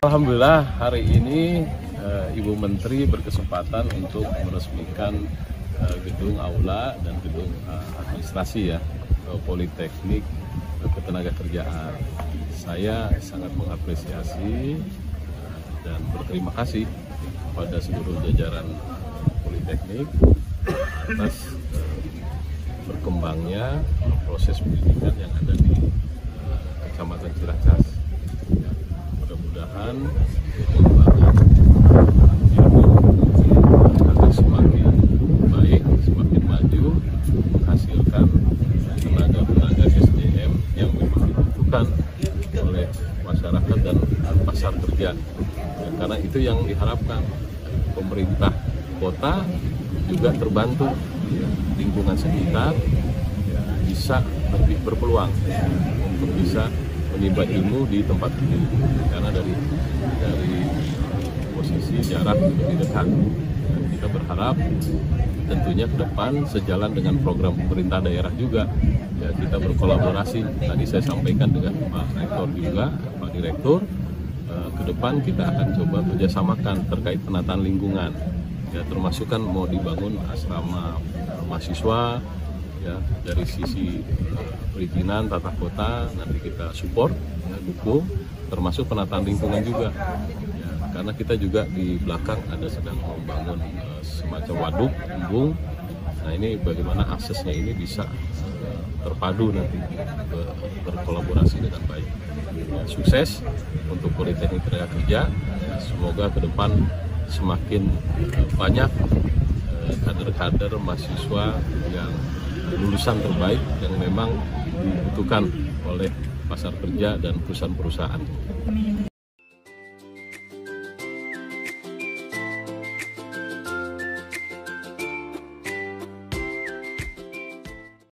Alhamdulillah hari ini uh, Ibu Menteri berkesempatan untuk meresmikan uh, gedung aula dan gedung uh, administrasi ya Politeknik Ketenaga Kerjaan. Saya sangat mengapresiasi dan berterima kasih kepada seluruh jajaran Politeknik atas berkembangnya proses pendidikan yang ada di Kecamatan Ciracas mudah-mudahan akan semakin baik, semakin maju, menghasilkan tenaga-tenaga SDM yang memang dibutuhkan oleh masyarakat dan pasar kerja. Ya, karena itu yang diharapkan pemerintah kota juga terbantu ya, lingkungan sekitar ya, bisa lebih berpeluang untuk bisa menimba ilmu di tempat ini karena dari dari posisi jarak lebih dekat. Dan kita berharap tentunya ke depan sejalan dengan program pemerintah daerah juga. Ya kita berkolaborasi. Tadi saya sampaikan dengan Pak Rektor juga Pak Direktur eh, ke depan kita akan coba kerjasamakan terkait penataan lingkungan. Ya termasuk kan mau dibangun asrama mahasiswa ya dari sisi perizinan tata kota nanti kita support ya, dukung termasuk penataan lingkungan juga. Ya, karena kita juga di belakang ada sedang membangun uh, semacam waduk embung. Nah ini bagaimana aksesnya ini bisa uh, terpadu nanti ber berkolaborasi dengan baik. Ya, sukses untuk Politeknik Tenaga Kerja. Ya, semoga ke depan semakin banyak kader-kader mahasiswa yang lulusan terbaik yang memang dibutuhkan oleh pasar kerja dan perusahaan-perusahaan.